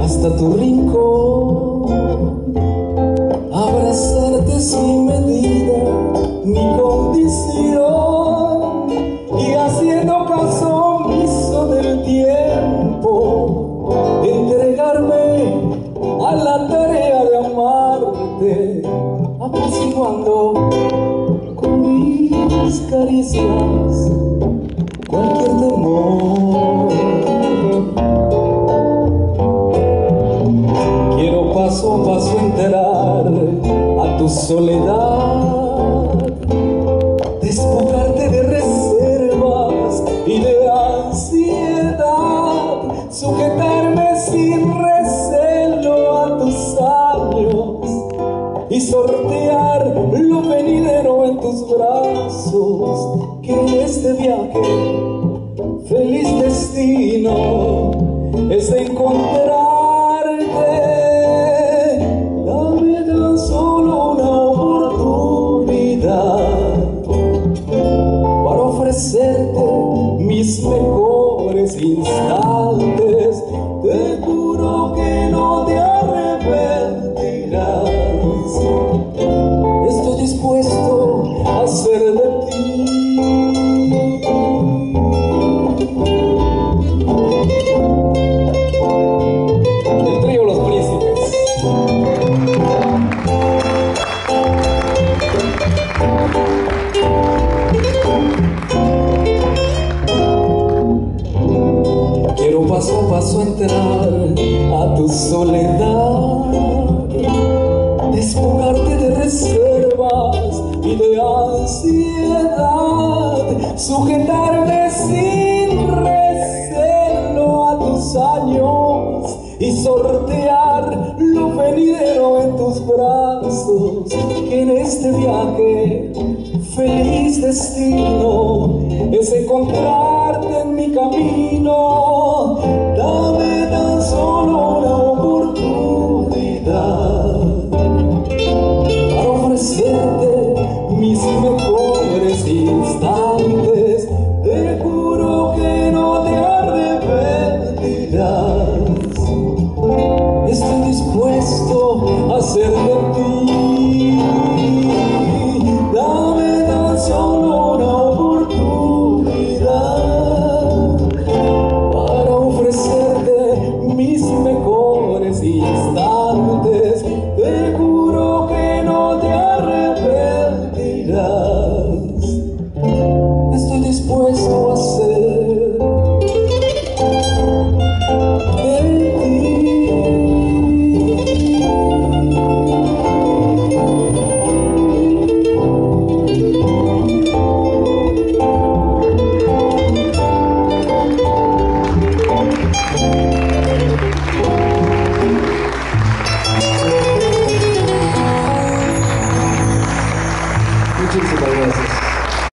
hasta tu rincón. Abrazarte sin medida, mi condición. Y haciendo caso omiso del tiempo, entregarme a la tarea de amarte, apaciguando con mis caricias cualquier temor. Soledad, despojarte de reservas y de ansiedad, sujetarme sin recelo a tus años y sortear lo venidero en tus brazos, que en este viaje feliz destino es encontrarte. Dame mis mejores instantes. Te juro que no te arrepentirás. Paso a paso entrar a tu soledad, despojarte de reservas y de ansiedad, sujetarme sin recelo a tus años y sortear lo venidero en tus brazos, que en este viaje feliz destino es encontrarte en mi camino